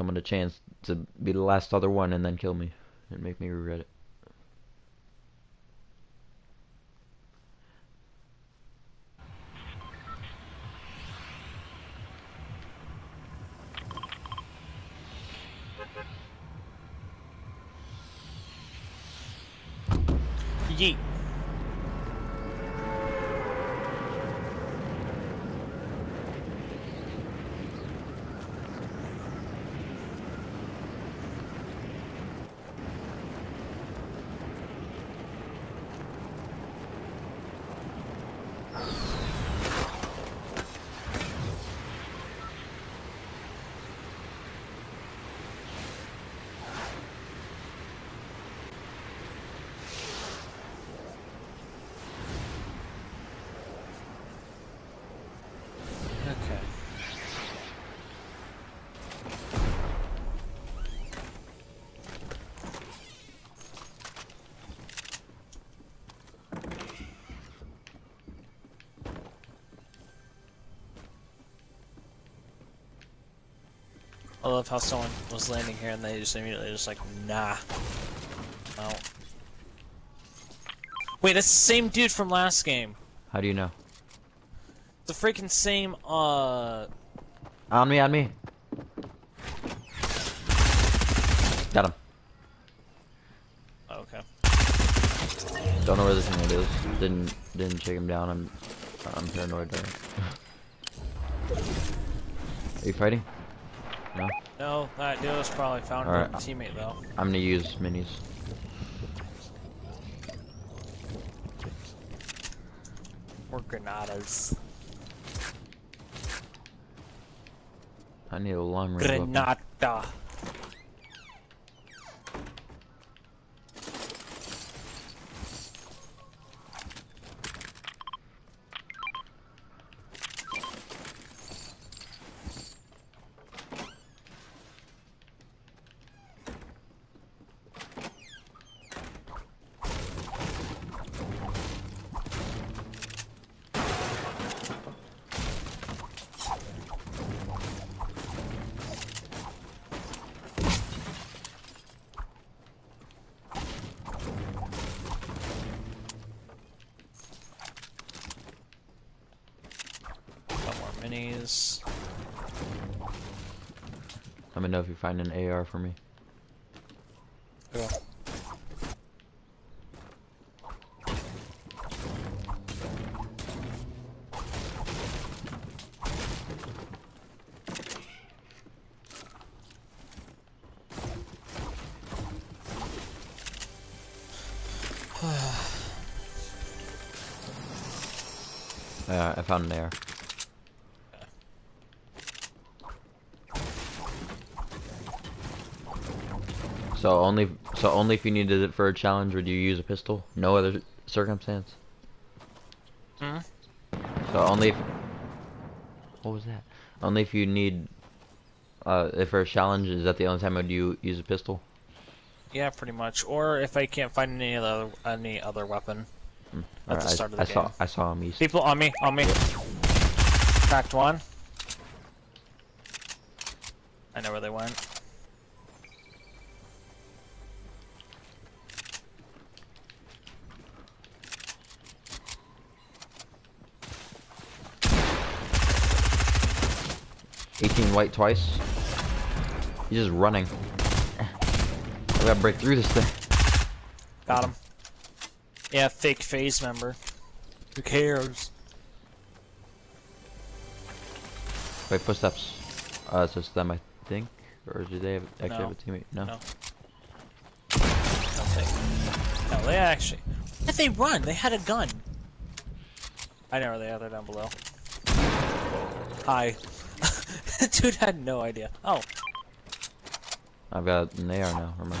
someone a chance to be the last other one and then kill me and make me regret it. Yeet. Okay. I love how someone was landing here and they just immediately just like, nah. No. Wait, that's the same dude from last game. How do you know? The freaking same, uh... On me, on me. Got him. Okay. Don't know where this thing is. Didn't didn't check him down. I'm I'm paranoid. Are you fighting? No. No, that dude was probably found Alright. a teammate though. I'm gonna use minis. Or granadas. I need a long range. Granada. Got more minis. Let me know if you find an AR for me. Yeah. Uh, yeah, I found an AR. So only so only if you needed it for a challenge would you use a pistol? No other circumstance. Hmm? So only if what was that? Only if you need uh if for a challenge is that the only time would you use a pistol? Yeah, pretty much. Or if I can't find any other any other weapon. At the Alright, I- start of I, the saw game. I saw him east. People on me, on me. Cracked one. I know where they went. Eighteen white twice. He's just running. I gotta break through this thing. Got him. Yeah, fake phase member. Who cares? Wait, footsteps. Uh, so it's them, I think, or do they have, actually No. have a teammate? No. No. Don't. No, they actually. Did they run? They had a gun. I know where they are. They're down below. Hi. Dude had no idea. Oh, I've got an AR now. Remember?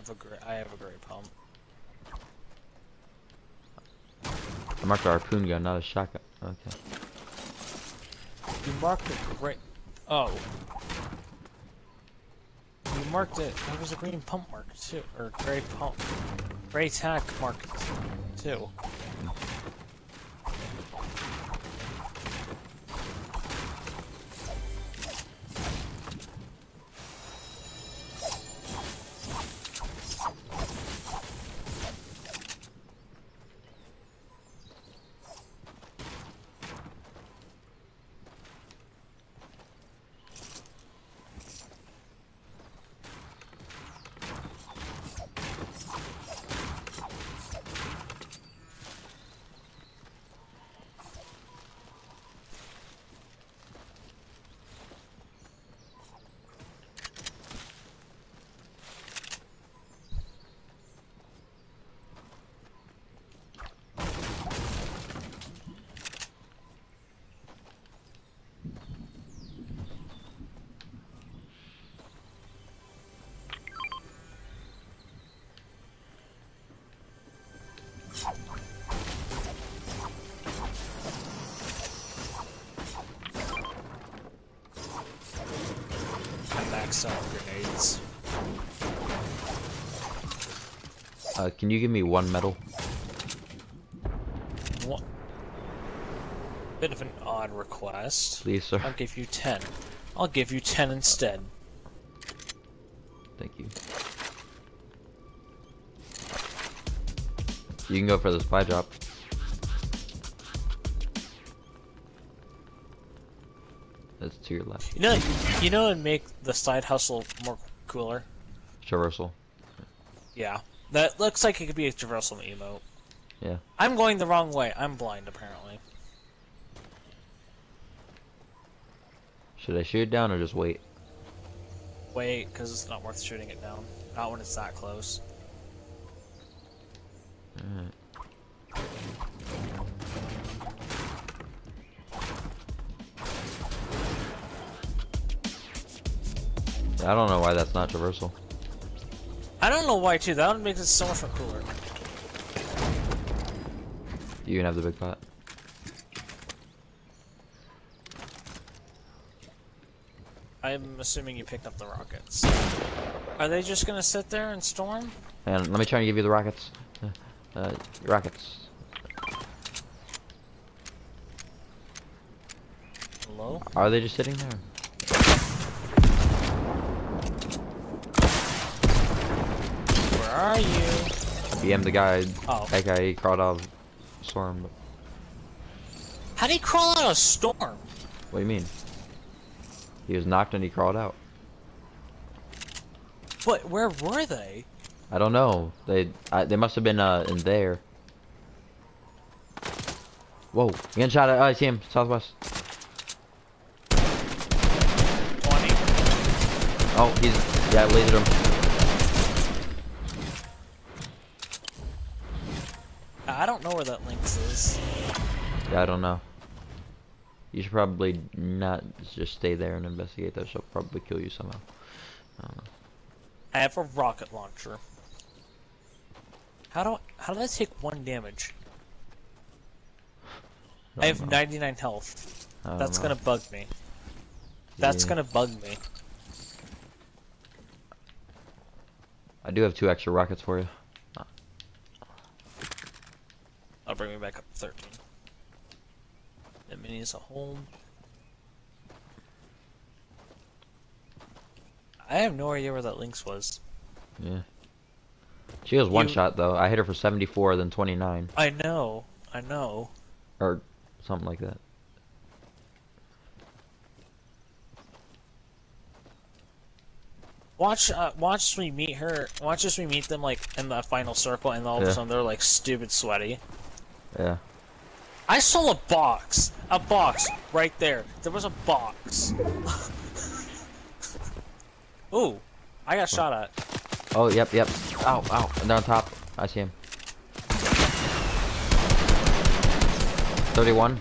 Have a great, I have a great pump. I marked a harpoon gun, not a shotgun. Okay. You marked it great. Oh. You marked it. There was a green pump mark too, or gray pump, gray tack mark too. Maxed grenades. Uh, can you give me one medal? What? Bit of an odd request. Please, sir. I'll give you ten. I'll give you ten instead. Thank you. You can go for the supply drop. That's to your left. You know, you know, and make the side hustle more cooler. Traversal. Yeah, that looks like it could be a traversal emote. Yeah. I'm going the wrong way. I'm blind, apparently. Should I shoot it down or just wait? Wait, because it's not worth shooting it down. Not when it's that close. I don't know why that's not traversal. I don't know why too. That would make it so much more cooler. You can have the big pot. I'm assuming you picked up the rockets. Are they just gonna sit there and storm? And let me try and give you the rockets. Uh, uh, rockets. Hello? Are they just sitting there? Where are you? BM the guy. Oh. That guy he crawled out of storm. How'd he crawl out of a storm? what do you mean? He was knocked and he crawled out. But where were they? I don't know. They I, they must have been uh in there. Whoa! Getting shot at. Oh, I see him. Southwest. 20. Oh, he's yeah, I lasered him. I don't know where that Lynx is. Yeah, I don't know. You should probably not just stay there and investigate. That she'll probably kill you somehow. I. I have a rocket launcher. How do I, how do I take one damage? I, don't have know. 99 health. That's know. gonna bug me. That's Yeah. gonna bug me. I do have two extra rockets for you. I'll bring me back up to 13. That mini's a home. I have no idea where that Lynx was. Yeah. She was one You- shot though. I hit her for 74, then 29, I know, I know. or something like that. Watch, uh, watch we meet her. Watch us we meet them like in the final circle, and all of a sudden they're like stupid sweaty. Yeah. I saw a box, a box right there. There was a box. Ooh, I got shot at. Oh, yep, yep. Ow, ow. And they're on top. I see him. 31.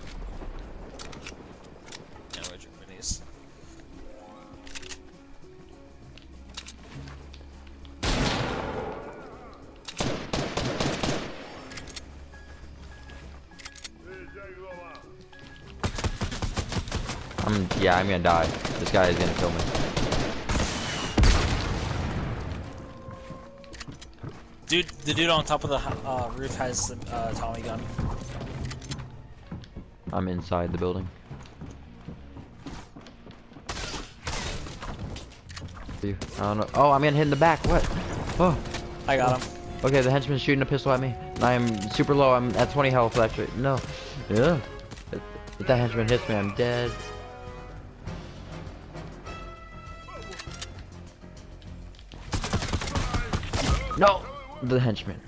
Yeah, I'm gonna die. This guy is gonna kill me. Dude, the dude on top of the uh, roof has the uh, Tommy gun. I'm inside the building. I don't know. Oh, I'm getting hit in the back. What? Oh. I got him. Okay, the henchman's shooting a pistol at me. I am super low. I'm at 20 health actually. No. Yeah. If that henchman hits me, I'm dead. No! The henchman.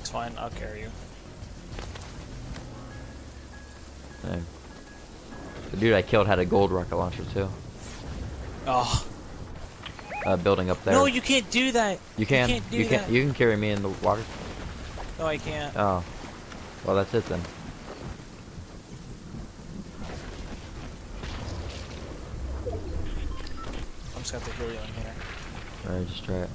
It's fine. I'll carry you. Dang. The dude I killed had a gold rocket launcher too. Oh. Uh, building up there. No, you can't do that. You can. can't do you can. that. You can carry me in the water. No, I can't. Oh. Well, that's it then. I'm just gonna have to heal you in here. Alright, just try it.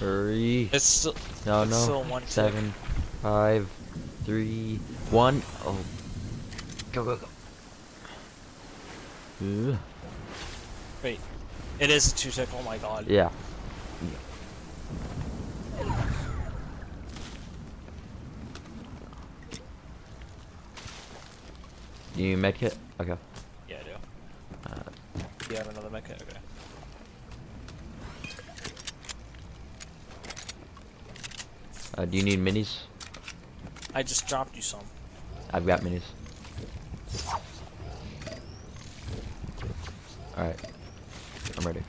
Hurry. It's still. No, it's no. still one tick. Seven, five, three, one. Oh. Go, go, go. Ugh. Wait. It is a two tick. Oh my god. Yeah. You make it? Okay. Yeah, I do. Uh, You have another med kit? Okay. uh, do you need minis? I just dropped you some. I've got minis. Alright. I'm ready.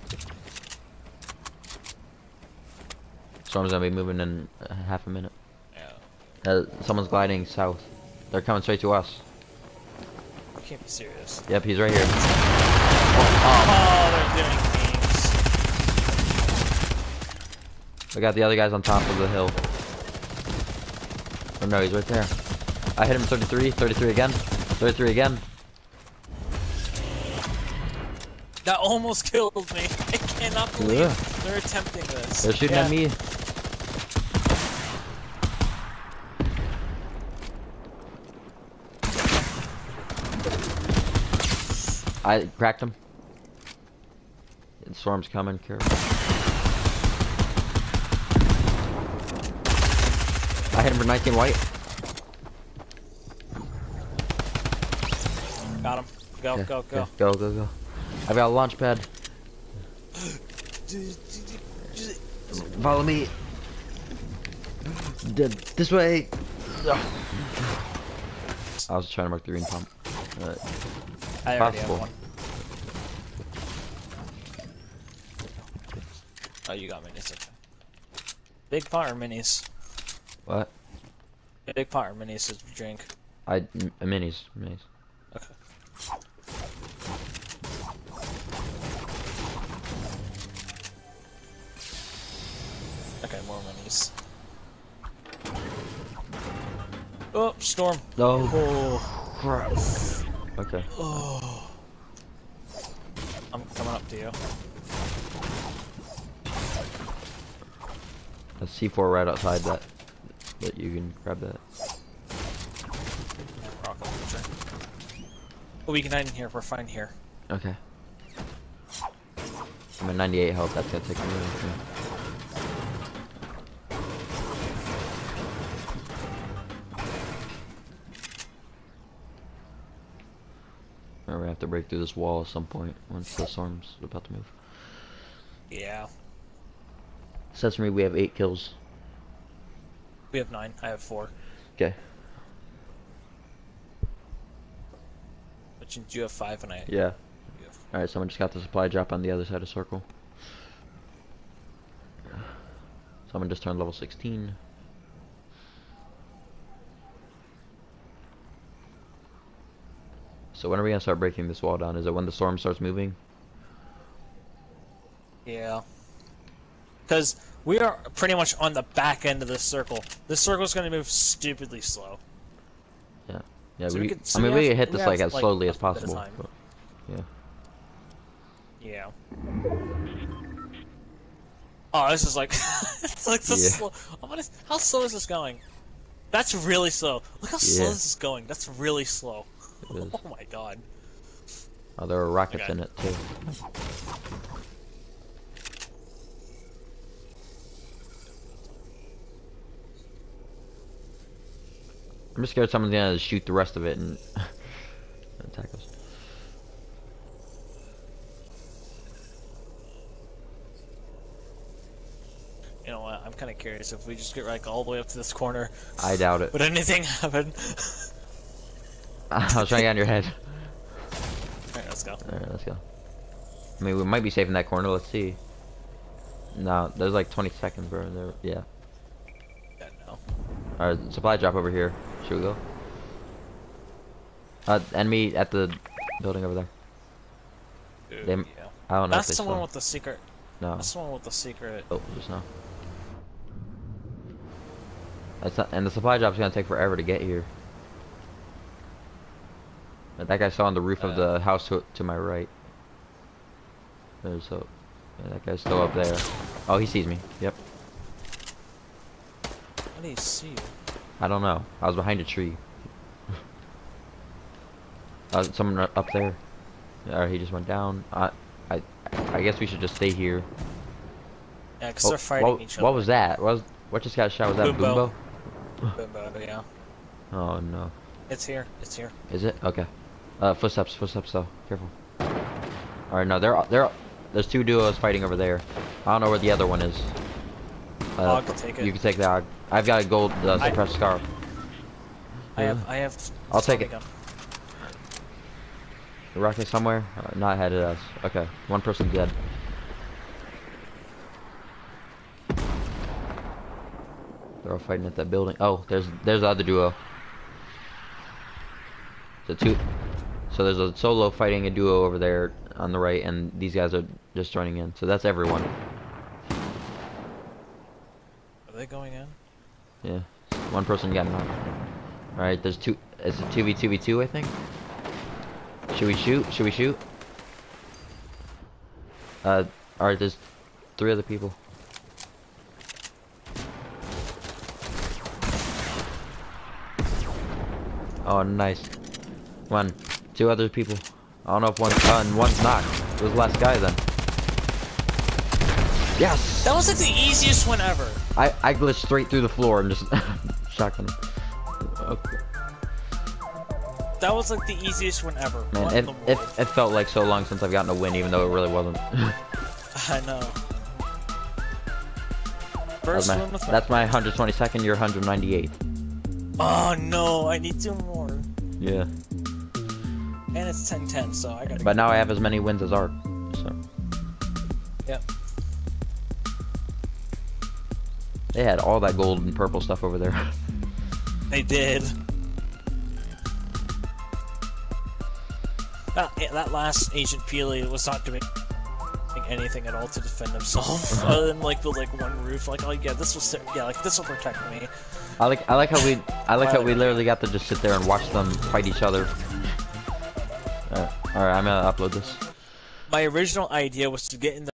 Storm's gonna be moving in uh, half a minute. Yeah. Uh, someone's gliding south. They're coming straight to us. You can't be serious. Yep, he's right here. Oh, they're doing things. We got the other guys on top of the hill. Oh no, he's right there. I hit him 33, 33 again, 33 again. That almost killed me. I cannot believe Ugh. they're attempting this. They're shooting Yeah. at me. I cracked him. The storm's coming, careful. I hit him for 19 white. Got him. Go, Okay, go, go. Go, go, go. I've got a launch pad. Follow me. D- this way. I was trying to mark the green pump. Uh, I already Possible. have one. Oh, you got minis. Okay. Big fire minis. what? Big fire minis to drink. I m- minis, minis. Okay. Okay, more minis. Oh, storm. No. Oh, crap. Okay. oh. I'm coming up to you. C4 right outside that. That you can grab that. Oh, we can hide in here. We're fine here. Okay. I'm at 98 health. That's gonna take me. too. We're gonna have to break through this wall at some point once the storm's about to move. Yeah. Says for me we have eight kills. We have nine. I have four. Okay. But you, you have five, and I. Yeah. Alright, someone just got the supply drop on the other side of circle. Someone just turned level 16. So when are we gonna start breaking this wall down? Is it when the storm starts moving? Yeah. Because we are pretty much on the back end of this circle. This circle is going to move stupidly slow. Yeah. Yeah, So we we, could- I mean we have- hit this like as slowly as possible. yeah. Yeah. Oh, this is like it's like so Yeah. slow. How slow is this going? That's really slow. Look how slow this is going. That's really slow. Oh my god. Oh, there are rockets Okay. in it too. I'm just scared someone's gonna shoot the rest of it and attack us. You know what? I'm kind of curious if we just get like all the way up to this corner. I doubt it. Would anything happen? I was trying to get on your head. Alright, let's go. Alright, let's go. I mean, we might be safe in that corner. Let's see. No, there's like 20 seconds, bro. There, yeah. Yeah, no. Alright, supply drop over here. Should we go? Uh, enemy at the building over there. Dude, They- yeah. I don't know That's the one saw. with the secret. No. That's the one with the secret. Oh, just now. That's not, and the supply drop's gonna take forever to get here. But that guy saw on the roof of Uh. the house to, to my right. There's so, yeah, that guy's still up there. Oh, he sees me. Yep. How do you see you? I don't know. I was behind a tree. uh, someone up there. Or he just went down. I, I, I guess we should just stay here. Yeah, because Oh, they're fighting what, each other. what was that? What was what just got shot? Was that Boombo. Boombo? Yeah. Oh no. It's here. It's here. Is it? Okay. Uh, footsteps, footsteps though. Careful. Alright, no, they're, they're, there's two duos fighting over there. I don't know where the other one is. Uh, can take it. You can take the hog. I've got a gold uh, I- suppressed scarf. I have. I have. I'll take it. gun. The rocket somewhere? Uh, not headed us. Okay, one person dead. They're all fighting at that building. Oh, there's there's the other duo. So two. So there's a solo fighting a duo over there on the right, and these guys are just joining in. So that's everyone. Are they going in? Yeah. One person got knocked. Alright, there's two. It's a 2v2v2, I think. Should we shoot? Should we shoot? Uh, alright, there's three other people. Oh, nice. One, two other people. I don't know if one, uh, and one's knocked. It was the last guy then. Yes! That was like the easiest one ever. I, I glitched straight through the floor and just shotgun him. Okay. That was like the easiest one ever. Man, it, it, it felt like so long since I've gotten a win, even though it really wasn't. I know. that's, First my, one that's my 122nd, you're 198. Oh no, I need two more. Yeah. And it's 10-10, so I gotta. But now I have as many wins as Art, So. Yep. They had all that gold and purple stuff over there. They did. That, that last Agent Peely was not doing anything at all to defend himself, uh-huh. other than like the like one roof. Like, oh yeah, this will yeah, like this will protect me. I like I like how we I like how we literally got to just sit there and watch them fight each other. Uh, alright, alright, I'm gonna upload this. My original idea was to get in the